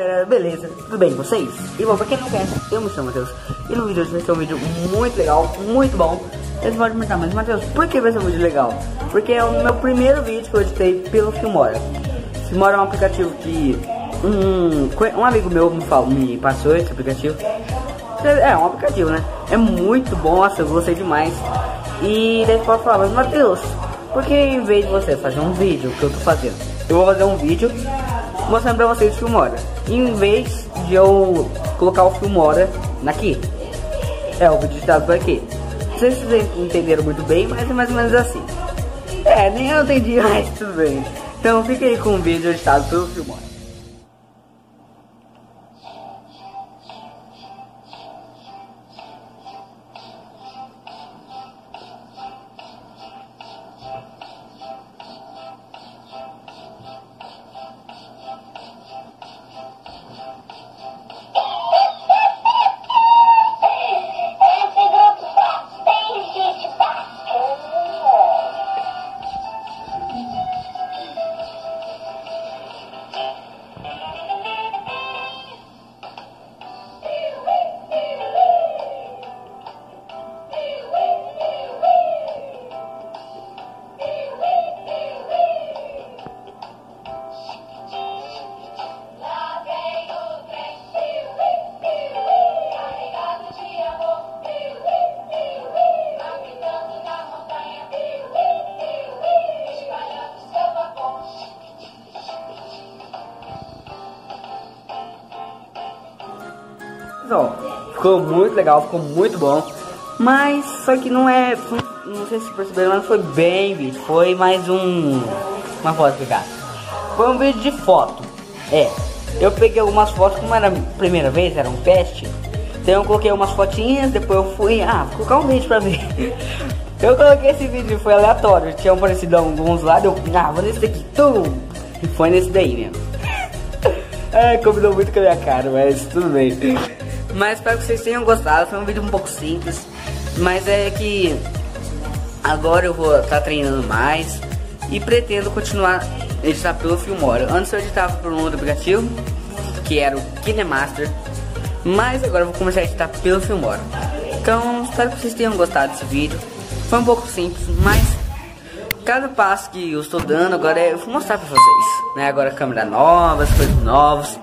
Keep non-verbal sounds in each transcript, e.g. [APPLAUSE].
É, beleza, tudo bem com vocês? E bom, pra quem não conhece, eu me chamo Matheus E no vídeo hoje vai ser um vídeo muito legal, muito bom Vocês podem perguntar, mas Matheus, por que vai ser um vídeo legal? Porque é o meu primeiro vídeo que eu editei pelo Filmora Filmora é um aplicativo que um, um amigo meu me, falou, me passou esse aplicativo É, é um aplicativo, né? É muito bom, nossa, eu gostei demais E daí pode falar, mas Matheus, por que em vez de você fazer um vídeo que eu tô fazendo Eu vou fazer um vídeo mostrando pra vocês o Filmora. Em vez de eu colocar o Filmora aqui. É, o vídeo editado por aqui. Não sei se vocês entenderam muito bem, mas é mais ou menos assim. É, nem eu entendi, [LAUGHS] mas tudo bem. Então fica aí com o vídeo editado pelo Filmora. Ó, ficou muito legal, ficou muito bom. Mas só que não é. Não sei se perceberam, mas foi bem. Foi mais um. Uma foto explicar. Foi um vídeo de foto. É. Eu peguei algumas fotos, como era a primeira vez, era um teste. Então eu coloquei umas fotinhas, depois eu fui. Ah, vou colocar um vídeo pra ver. [LAUGHS] Eu coloquei esse vídeo, foi aleatório. Tinha aparecido alguns lá, eu. Ah, vou nesse daqui. Tum! E foi nesse daí mesmo. [LAUGHS] é, combinou muito com a minha cara, mas tudo bem. Mas espero que vocês tenham gostado. Foi um vídeo um pouco simples. Mas é que agora eu vou estar tá treinando mais. E pretendo continuar editar pelo Filmora. Antes eu editava por um outro aplicativo, que era o KineMaster. Mas agora eu vou começar a editar pelo Filmora. Então espero que vocês tenham gostado desse vídeo. Foi um pouco simples, mas cada passo que eu estou dando agora é, eu vou mostrar pra vocês. Né? Agora câmera nova, coisas novas.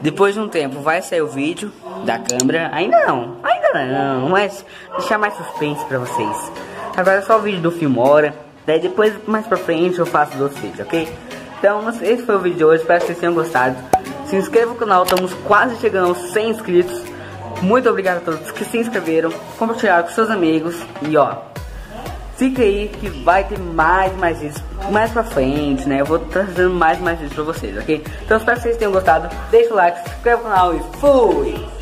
Depois de um tempo vai sair o vídeo da câmera. Ainda não, ainda não, mas deixar mais suspense pra vocês. Agora é só o vídeo do Filmora. Daí depois, mais pra frente, eu faço outros vídeos, ok? Então, esse foi o vídeo de hoje. Espero que vocês tenham gostado. Se inscreva no canal, estamos quase chegando aos 100 inscritos. Muito obrigado a todos que se inscreveram, compartilharam com seus amigos. E ó, fica aí que vai ter mais mais vídeos mais pra frente, né? Eu vou trazendo mais mais vídeos pra vocês, ok? Então espero que vocês tenham gostado. Deixa o like, se inscreva no canal e fui!